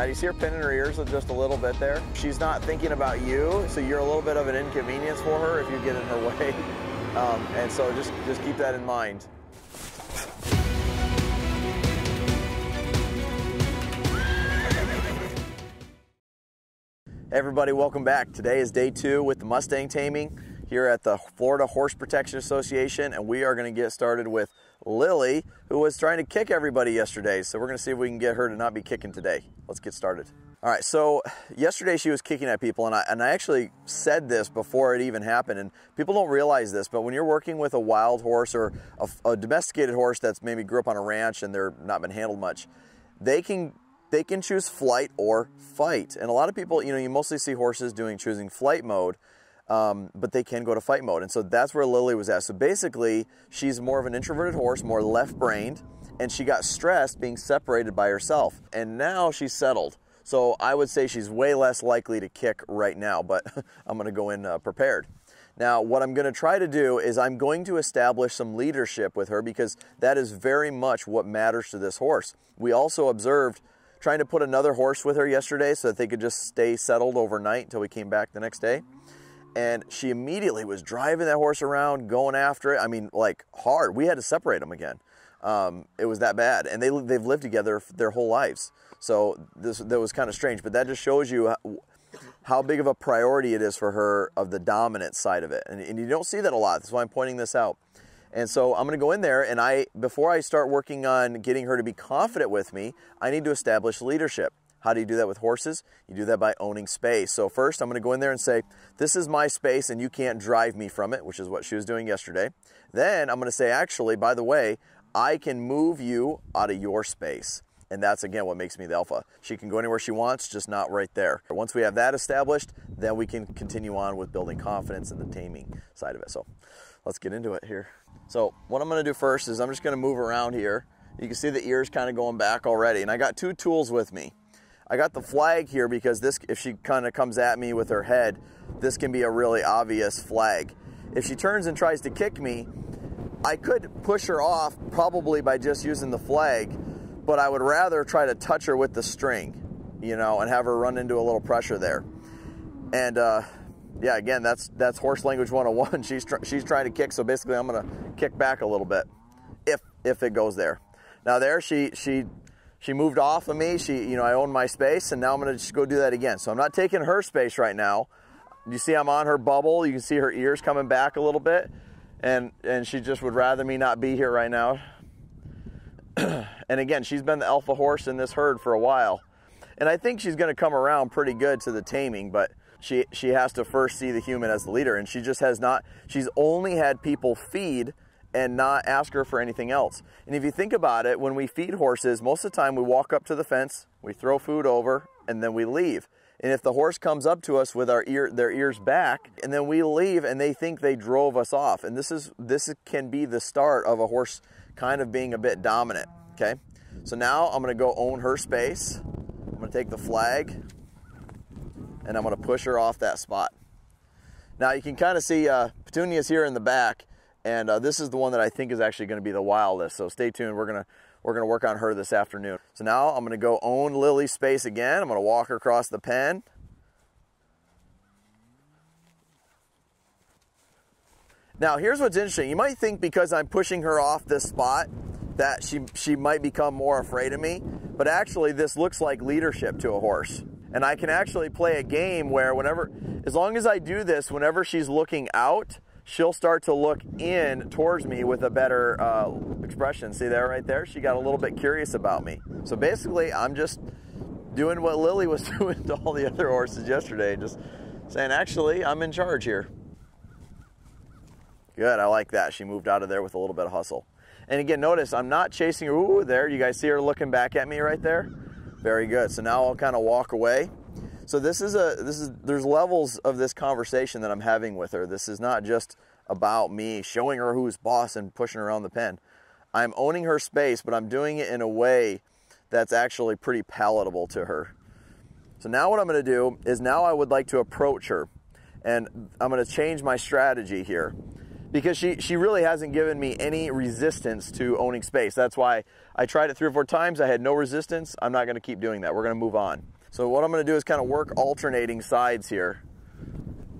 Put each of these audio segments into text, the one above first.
Now, you see her pinning her ears just a little bit there? She's not thinking about you, so you're a little bit of an inconvenience for her if you get in her way. Um, and so just, just keep that in mind. Hey everybody, welcome back. Today is day two with the Mustang taming here at the Florida Horse Protection Association, and we are going to get started with Lily, who was trying to kick everybody yesterday. So we're going to see if we can get her to not be kicking today. Let's get started. All right, so yesterday she was kicking at people, and I, and I actually said this before it even happened, and people don't realize this, but when you're working with a wild horse or a, a domesticated horse that's maybe grew up on a ranch and they're not been handled much, they can they can choose flight or fight. And a lot of people, you know, you mostly see horses doing choosing flight mode, um, but they can go to fight mode. And so that's where Lily was at. So basically, she's more of an introverted horse, more left brained, and she got stressed being separated by herself. And now she's settled. So I would say she's way less likely to kick right now, but I'm going to go in uh, prepared. Now, what I'm going to try to do is I'm going to establish some leadership with her because that is very much what matters to this horse. We also observed trying to put another horse with her yesterday so that they could just stay settled overnight until we came back the next day. And she immediately was driving that horse around, going after it. I mean, like hard. We had to separate them again. Um, it was that bad. And they, they've lived together their whole lives. So this that was kind of strange, but that just shows you how, how, big of a priority it is for her of the dominant side of it. And, and you don't see that a lot. That's why I'm pointing this out. And so I'm going to go in there and I before I start working on getting her to be confident with me, I need to establish leadership. How do you do that with horses? You do that by owning space. So first I'm going to go in there and say, "This is my space and you can't drive me from it," which is what she was doing yesterday. Then I'm going to say, "Actually, by the way, I can move you out of your space." And that's again what makes me the alpha. She can go anywhere she wants, just not right there. Once we have that established, then we can continue on with building confidence and the taming side of it. So let's get into it here. So what I'm gonna do first is I'm just gonna move around here. You can see the ears kind of going back already. And I got two tools with me. I got the flag here because this, if she kind of comes at me with her head, this can be a really obvious flag. If she turns and tries to kick me, I could push her off probably by just using the flag, but I would rather try to touch her with the string, you know, and have her run into a little pressure there. And uh, yeah, again, that's that's horse language 101. She's tr- she's trying to kick, so basically I'm going to kick back a little bit if if it goes there. Now there she she she moved off of me. She you know I own my space, and now I'm to just go do that again. So I'm not taking her space right now. You see I'm on her bubble. You can see her ears coming back a little bit, and and she just would rather me not be here right now. and again, she's been the alpha horse in this herd for a while, and I think she's to come around pretty good to the taming, but she she has to first see the human as the leader and she just has not she's only had people feed and not ask her for anything else. And if you think about it when we feed horses most of the time we walk up to the fence we throw food over and then we leave. And if the horse comes up to us with our ear their ears back and then we leave and they think they drove us off. And this is this can be the start of a horse kind of being a bit dominant okay? So now i'm going to go own her space. I'm going to take the flag and I'm going to push her off that spot. Now you can kind of see uh, Petunia's here in the back, and uh, this is the one that I think is actually going to be the wildest. So stay tuned. We're gonna we're gonna work on her this afternoon. So now I'm going to go own Lily's space again. I'm going to walk her across the pen. Now here's what's interesting. You might think because I'm pushing her off this spot that she she might become more afraid of me, but actually this looks like leadership to a horse. And I can actually play a game where whenever, as long as I do this, whenever she's looking out, she'll start to look in towards me with a better uh, expression. See there right there? She got a little bit curious about me. So basically, I'm just doing what Lily was doing to all the other horses yesterday, just saying, actually, I'm in charge here. Good, I like that. She moved out of there with a little bit of hustle. And again, notice I'm not chasing her. Ooh, there, you guys see her looking back at me right there? Very good. So now I'll kind of walk away. So this is a this is there's levels of this conversation that I'm having with her. This is not just about me showing her who's boss and pushing her around the pen. I'm owning her space, but I'm doing it in a way that's actually pretty palatable to her. So now what I'm going to do is now I would like to approach her and I'm going to change my strategy here. because she, she really hasn't given me any resistance to owning space. That's why I tried it three or four times. I had no resistance. I'm not going to keep doing that. We're going to move on. So what I'm going to do is kind of work alternating sides here,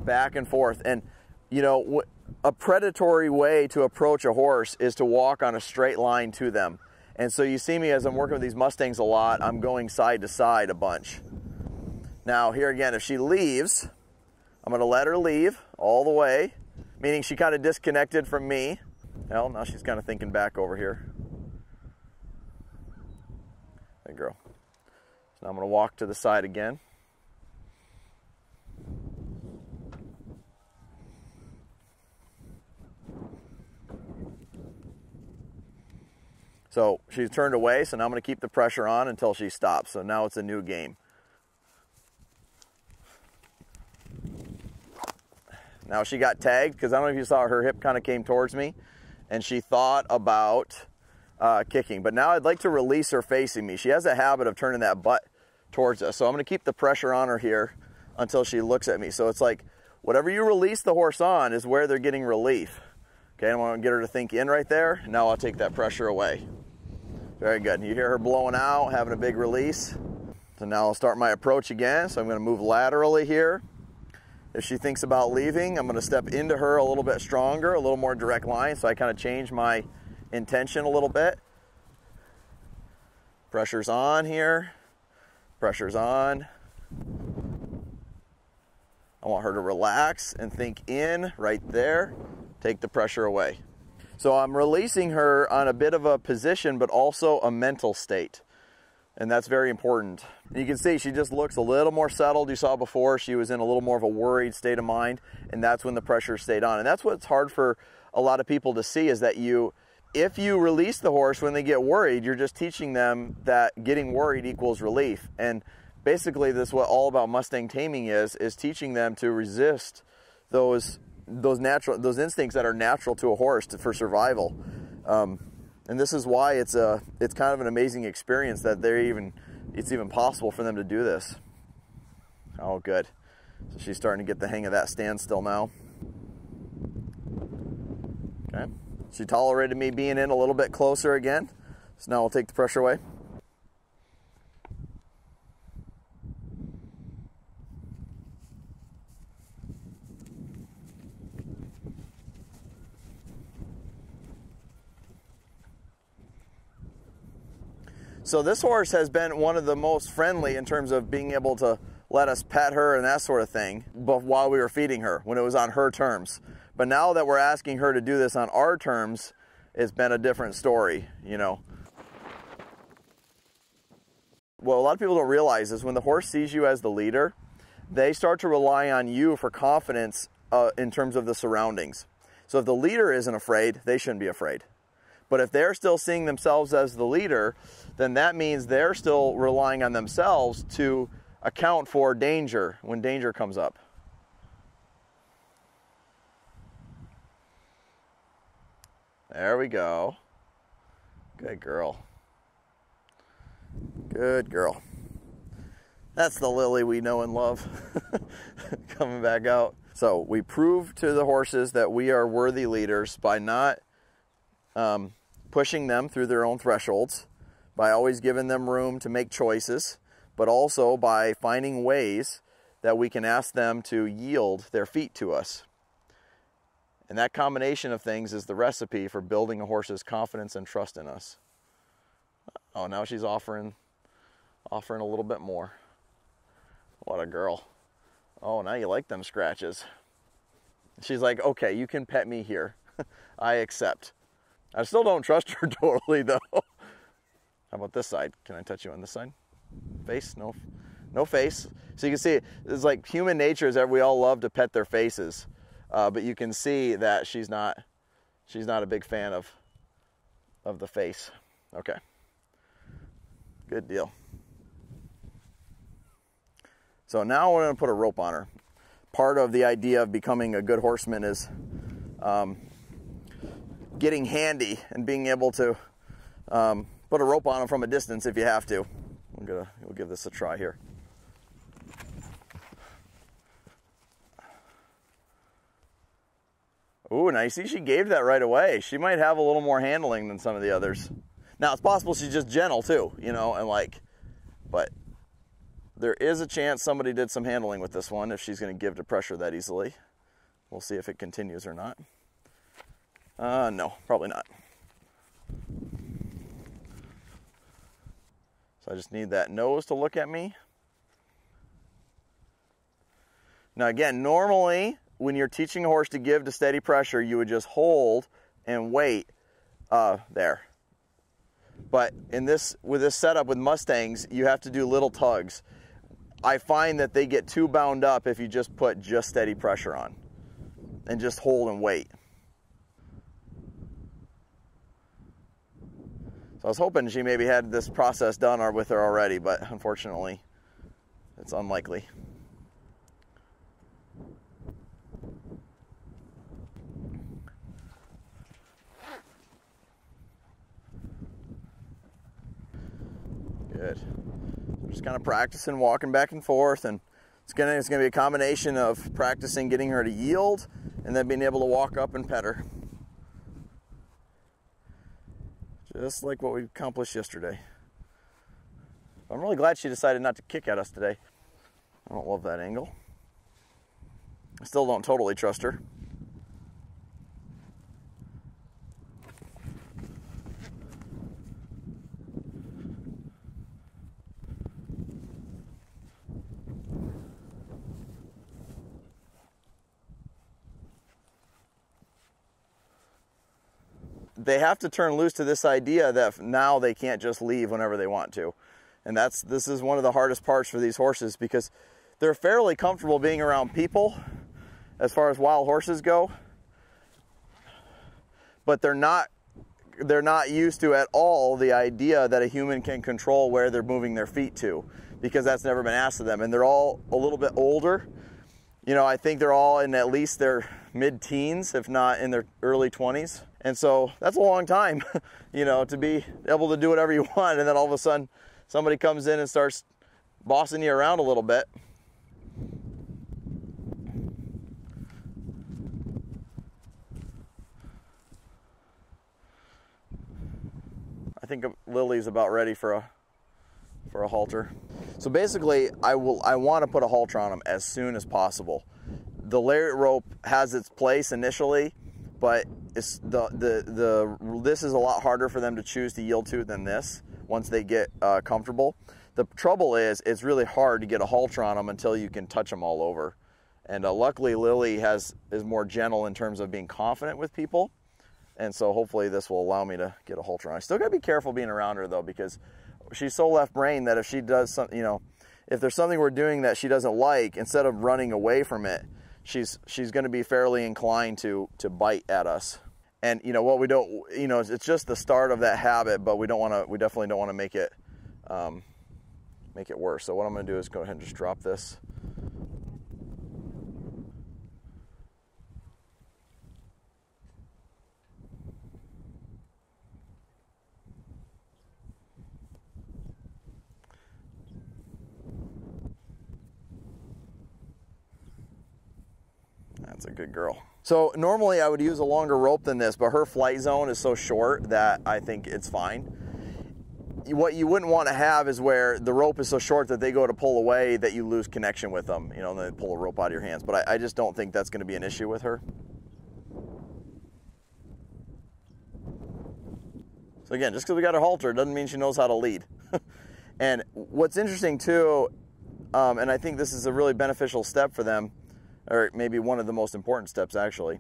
back and forth. And, you know, a predatory way to approach a horse is to walk on a straight line to them. And so you see me as I'm working with these Mustangs a lot, I'm going side to side a bunch. Now here again, if she leaves, I'm gonna let her leave all the way, meaning she kind of disconnected from me. Well, now she's kind of thinking back over here. Hey girl. So I'm gonna walk to the side again. So she's turned away, so now I'm going to keep the pressure on until she stops. So now it's a new game. Now she got tagged because I don't know if you saw her hip kind of came towards me and she thought about uh, kicking. But now I'd like to release her facing me. She has a habit of turning that butt towards us. So I'm going to keep the pressure on her here until she looks at me. So it's like whatever you release the horse on is where they're getting relief. Okay, I want to get her to think in right there. Now I'll take that pressure away. Very good. You hear her blowing out, having a big release. So now I'll start my approach again. So I'm going to move laterally here. If she thinks about leaving, I'm going to step into her a little bit stronger, a little more direct line. So I kind of change my intention a little bit. Pressure's on here. Pressure's on. I want her to relax and think in right there. Take the pressure away. So I'm releasing her on a bit of a position, but also a mental state. And that's very important. You can see she just looks a little more settled. You saw before she was in a little more of a worried state of mind, and that's when the pressure stayed on. And that's what's hard for a lot of people to see is that you, if you release the horse when they get worried, you're just teaching them that getting worried equals relief. And basically, this is what all about Mustang taming is: is teaching them to resist those those natural those instincts that are natural to a horse to, for survival. Um, and this is why it's a it's kind of an amazing experience that they're even it's even possible for them to do this. Oh, good. So she's starting to get the hang of that standstill now. Okay. She tolerated me being in a little bit closer again. So now I'll take the pressure away. So this horse has been one of the most friendly in terms of being able to let us pet her and that sort of thing but while we were feeding her when it was on her terms. But now that we're asking her to do this on our terms, it's been a different story, you know. What a lot of people don't realize is when the horse sees you as the leader, they start to rely on you for confidence uh, in terms of the surroundings. So if the leader isn't afraid, they shouldn't be afraid. But if they're still seeing themselves as the leader, then that means they're still relying on themselves to account for danger when danger comes up. There we go. Good girl. Good girl. That's the Lily we know and love coming back out. So we prove to the horses that we are worthy leaders by not um, pushing them through their own thresholds, by always giving them room to make choices, but also by finding ways that we can ask them to yield their feet to us. And that combination of things is the recipe for building a horse's confidence and trust in us. Oh, now she's offering offering a little bit more. What a girl. Oh, now you like them scratches. She's like, okay, you can pet me here. I accept. I still don't trust her totally though. How about this side? Can I touch you on this side? Face? No, no face. So you can see it's like human nature is that we all love to pet their faces, uh, but you can see that she's not, she's not a big fan of, of the face. Okay. Good deal. So now we're going to put a rope on her. Part of the idea of becoming a good horseman is um, getting handy and being able to um, put a rope on them from a distance if you have to. I'm gonna we'll give this a try here. Ooh, now you see she gave that right away. She might have a little more handling than some of the others. Now it's possible she's just gentle too, you know, and like, but there is a chance somebody did some handling with this one if she's going to give to pressure that easily. We'll see if it continues or not. Uh, no, probably not. So I just need that nose to look at me. Now again, normally when you're teaching a horse to give to steady pressure, you would just hold and wait uh, there. But in this, with this setup with Mustangs, you have to do little tugs. I find that they get too bound up if you just put just steady pressure on and just hold and wait. So I was hoping she maybe had this process done or with her already, but unfortunately, it's unlikely. Just kind of practicing walking back and forth and it's gonna, it's gonna be a combination of practicing getting her to yield and then being able to walk up and pet her. Just like what we accomplished yesterday. I'm really glad she decided not to kick at us today. I don't love that angle. I still don't totally trust her. They have to turn loose to this idea that now they can't just leave whenever they want to. And that's this is one of the hardest parts for these horses because they're fairly comfortable being around people as far as wild horses go. But they're not they're not used to at all the idea that a human can control where they're moving their feet to because that's never been asked of them and they're all a little bit older. You know, I think they're all in at least their mid-teens if not in their early 20s and so that's a long time, you know, to be able to do whatever you want. And then all of a sudden somebody comes in and starts bossing you around a little bit. I think Lily's about ready for a for a halter. So basically, I will I want to put a halter on them as soon as possible. The lariat rope has its place initially, but it's the, the, the, this is a lot harder for them to choose to yield to than this once they get uh, comfortable. The trouble is it's really hard to get a halter on them until you can touch them all over. And uh, luckily Lily has is more gentle in terms of being confident with people. And so hopefully this will allow me to get a halter on. I still gotta be careful being around her though because she's so left brain that if she does something, you know, if there's something we're doing that she doesn't like, instead of running away from it, she's she's going to be fairly inclined to to bite at us. And you know what we don't, you know, it's just the start of that habit, but we don't want to. We definitely don't want to make it um, make it worse. So what I'm going to do is go ahead and just drop this. That's a good girl. So normally I would use a longer rope than this, but her flight zone is so short that I think it's fine. What you wouldn't want to have is where the rope is so short that they go to pull away that you lose connection with them, you know, and they pull a rope out of your hands. But I, I just don't think that's going to be an issue with her. So again, just because we got her halter doesn't mean she knows how to lead. and what's interesting too, um, and I think this is a really beneficial step for them, or maybe one of the most important steps actually,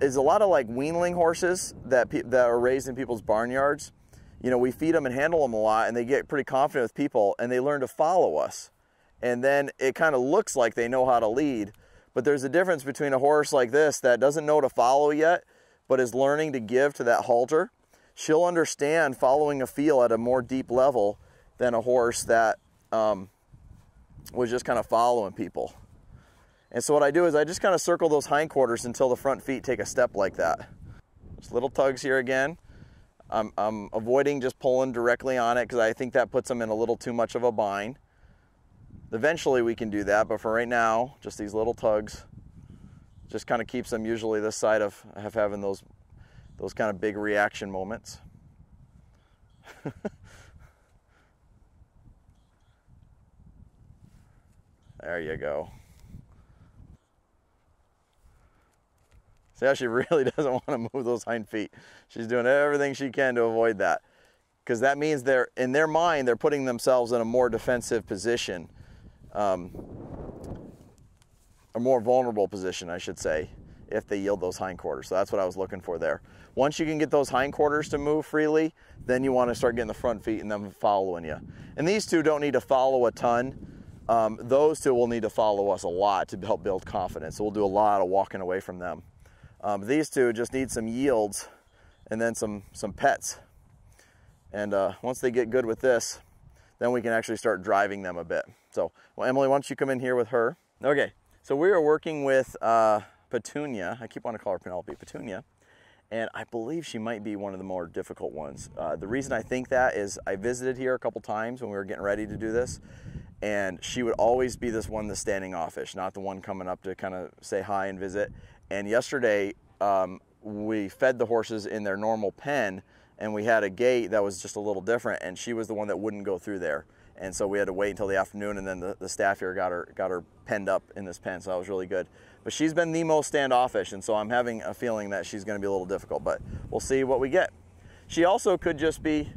is a lot of like weanling horses that that are raised in people's barnyards. You know, we feed them and handle them a lot, and they get pretty confident with people, and they learn to follow us. And then it kind of looks like they know how to lead, but there's a difference between a horse like this that doesn't know to follow yet, but is learning to give to that halter. She'll understand following a feel at a more deep level than a horse that um, was just kind of following people. And so what I do is I just kind of circle those hindquarters until the front feet take a step like that. Just little tugs here again. I'm, I'm avoiding just pulling directly on it because I think that puts them in a little too much of a bind. Eventually we can do that, but for right now, just these little tugs just kind of keeps them usually this side of, of having those, those kind of big reaction moments. there you go. See how she really doesn't want to move those hind feet. She's doing everything she can to avoid that. Because that means they're, in their mind, they're putting themselves in a more defensive position. Um, a more vulnerable position, I should say, if they yield those hindquarters. So that's what I was looking for there. Once you can get those hindquarters to move freely, then you want to start getting the front feet and them following you. And these two don't need to follow a ton. Um, those two will need to follow us a lot to help build confidence. So we'll do a lot of walking away from them. Um, these two just need some yields and then some, some pets. And uh, once they get good with this, then we can actually start driving them a bit. So, well, Emily, why don't you come in here with her? Okay, so we are working with uh, Petunia. I keep wanting to call her Penelope Petunia. And I believe she might be one of the more difficult ones. Uh, the reason I think that is I visited here a couple times when we were getting ready to do this. And she would always be this one that's standing offish, not the one coming up to kind of say hi and visit. And yesterday, um, we fed the horses in their normal pen, and we had a gate that was just a little different, and she was the one that wouldn't go through there. And so we had to wait until the afternoon, and then the, the staff here got her got her penned up in this pen, so that was really good. But she's been the most standoffish, and so I'm having a feeling that she's going to be a little difficult, but we'll see what we get. She also could just be.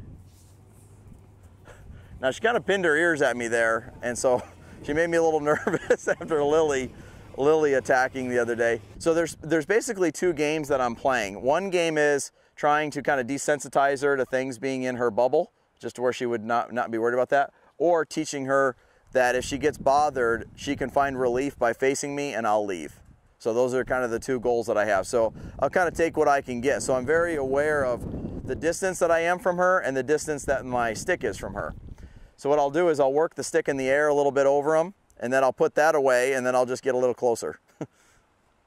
Now she kind of pinned her ears at me there, and so she made me a little nervous after Lily Lily attacking the other day. So there's, there's basically two games that I'm playing. One game is trying to kind of desensitize her to things being in her bubble, just to where she would not, not be worried about that, or teaching her that if she gets bothered, she can find relief by facing me and I'll leave. So those are kind of the two goals that I have. So I'll kind of take what I can get. So I'm very aware of the distance that I am from her and the distance that my stick is from her. So what I'll do is I'll work the stick in the air a little bit over them and then I'll put that away and then I'll just get a little closer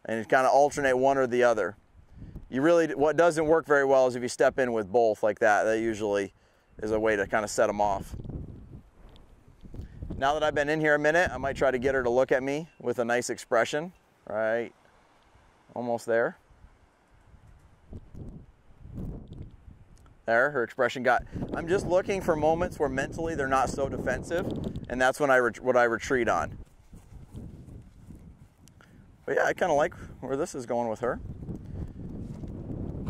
and kind of alternate one or the other. You really, what doesn't work very well is if you step in with both like that, that usually is a way to kind of set them off. Now that I've been in here a minute, I might try to get her to look at me with a nice expression, right? Almost there. There, her expression got, I'm just looking for moments where mentally they're not so defensive, and that's when I what I retreat on. But yeah, I kind of like where this is going with her.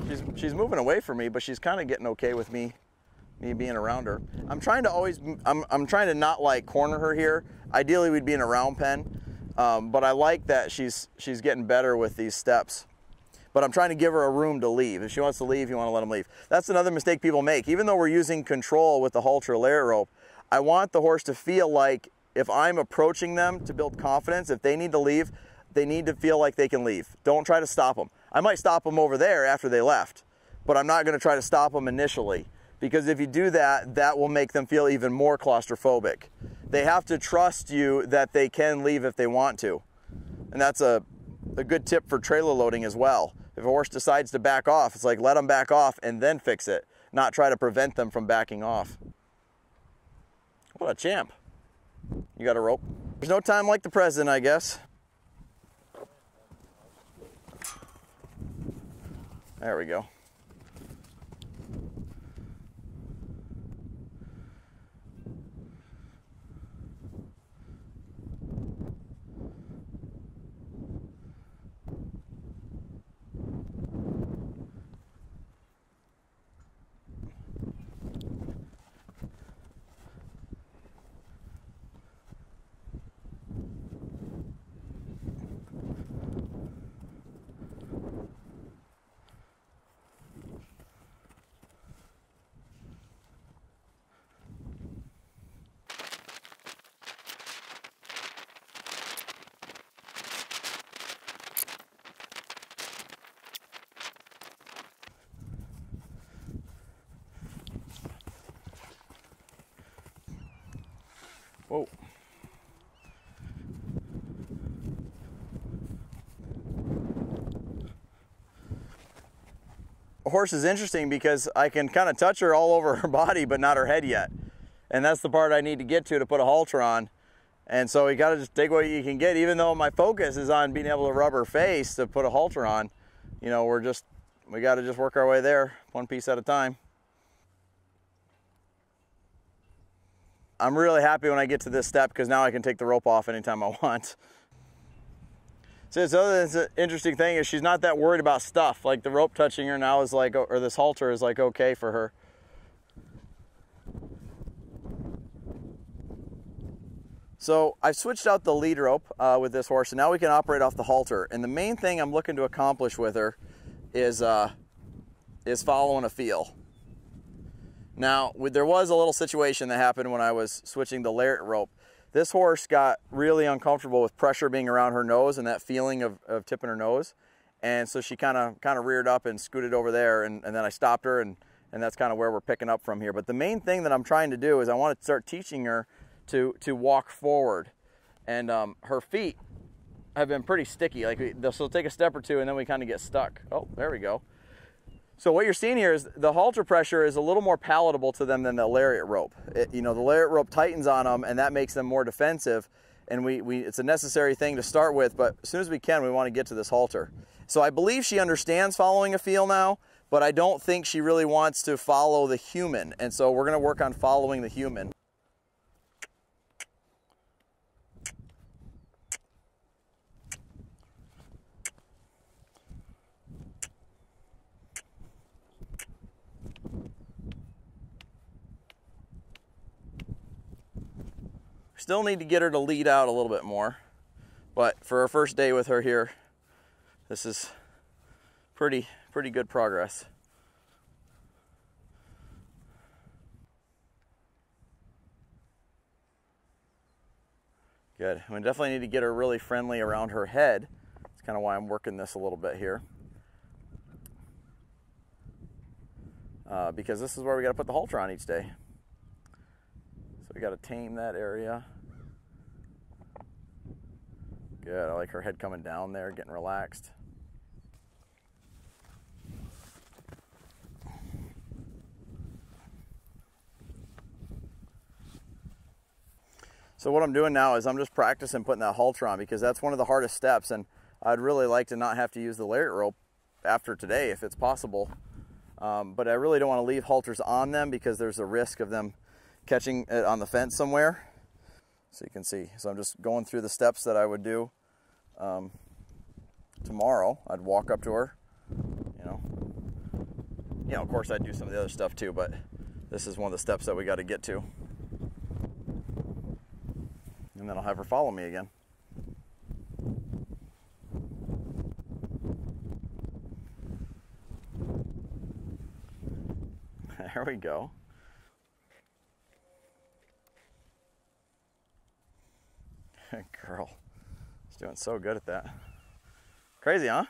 She's, she's moving away from me, but she's kind of getting okay with me me being around her. I'm trying to always, I'm, I'm trying to not like corner her here. Ideally, we'd be in a round pen, um, but I like that she's, she's getting better with these steps but I'm trying to give her a room to leave. If she wants to leave, you want to let them leave. That's another mistake people make. Even though we're using control with the halter lariat rope, I want the horse to feel like if I'm approaching them to build confidence, if they need to leave, they need to feel like they can leave. Don't try to stop them. I might stop them over there after they left, but I'm not going to try to stop them initially because if you do that, that will make them feel even more claustrophobic. They have to trust you that they can leave if they want to. And that's a, a good tip for trailer loading as well. If a horse decides to back off, it's like let them back off and then fix it, not try to prevent them from backing off. What a champ. You got a rope? There's no time like the present, I guess. There we go. Whoa. A horse is interesting because I can kind of touch her all over her body, but not her head yet. And that's the part I need to get to to put a halter on. And so you got to just take what you can get, even though my focus is on being able to rub her face to put a halter on. You know, we're just, we got to just work our way there, one piece at a time. I'm really happy when I get to this step because now I can take the rope off anytime I want. So the other interesting thing is she's not that worried about stuff. Like the rope touching her now is like, or this halter is like okay for her. So I've switched out the lead rope uh, with this horse, and now we can operate off the halter. And the main thing I'm looking to accomplish with her is uh, is following a feel. Now, there was a little situation that happened when I was switching the lariat rope. This horse got really uncomfortable with pressure being around her nose and that feeling of, of tipping her nose. And so she kind of kind of reared up and scooted over there, and, and then I stopped her, and, and that's kind of where we're picking up from here. But the main thing that I'm trying to do is I want to start teaching her to, to walk forward. And um, her feet have been pretty sticky. Like she'll take a step or two and then we kind of get stuck. Oh, there we go. So what you're seeing here is the halter pressure is a little more palatable to them than the lariat rope. It, you know, the lariat rope tightens on them and that makes them more defensive. And we, we, it's a necessary thing to start with, but as soon as we can, we want to get to this halter. So I believe she understands following a feel now, but I don't think she really wants to follow the human. And so we're going to work on following the human. Still need to get her to lead out a little bit more. But for our first day with her here, this is pretty, pretty good progress. Good. We definitely need to get her really friendly around her head. That's kind of why I'm working this a little bit here. Uh, because this is where we got to put the halter on each day. So we got to tame that area. Good. I like her head coming down there, getting relaxed. So what I'm doing now is I'm just practicing putting that halter on because that's one of the hardest steps and I'd really like to not have to use the lariat rope after today if it's possible. Um, but I really don't want to leave halters on them because there's a risk of them catching it on the fence somewhere. So you can see. So I'm just going through the steps that I would do um, tomorrow. I'd walk up to her, you know. You know, of course I'd do some of the other stuff too, but this is one of the steps that we got to get to. And then I'll have her follow me again. There we go. Girl, she's doing so good at that. Crazy, huh?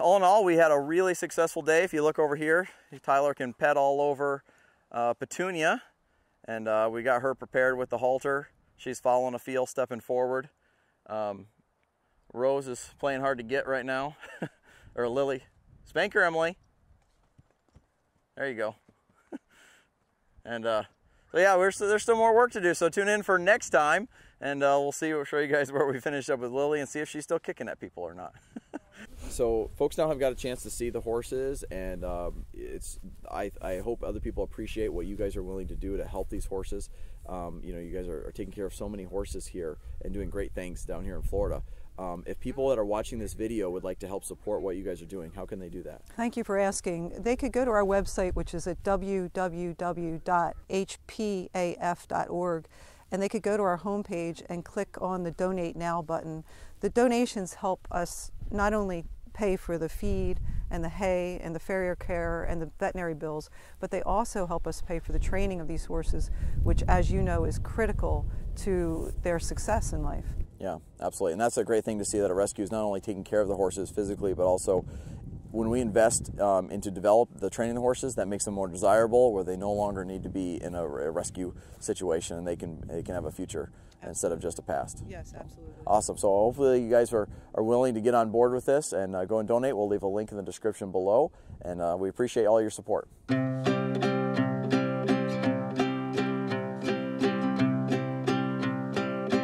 All in all, we had a really successful day. If you look over here, Tyler can pet all over uh, Petunia, and uh, we got her prepared with the halter. She's following a feel, stepping forward. Um, Rose is playing hard to get right now, or Lily. Spank her, Emily. There you go. and uh, so yeah, there's still more work to do. So tune in for next time, and uh, we'll see. We'll show you guys where we finish up with Lily and see if she's still kicking at people or not. so folks now have got a chance to see the horses, and um, it's I, I hope other people appreciate what you guys are willing to do to help these horses. Um, you know, you guys are, are taking care of so many horses here and doing great things down here in Florida. Um, if people that are watching this video would like to help support what you guys are doing, how can they do that? Thank you for asking. They could go to our website, which is at www.hpaf.org, and they could go to our homepage and click on the Donate Now button. The donations help us not only pay for the feed and the hay and the farrier care and the veterinary bills, but they also help us pay for the training of these horses, which, as you know, is critical to their success in life. Yeah, absolutely. And that's a great thing to see that a rescue is not only taking care of the horses physically, but also when we invest um, into develop the training the horses, that makes them more desirable, where they no longer need to be in a, a rescue situation, and they can they can have a future absolutely. instead of just a past. Yes, absolutely. Awesome. So hopefully you guys are, are willing to get on board with this and uh, go and donate. We'll leave a link in the description below, and uh, we appreciate all your support.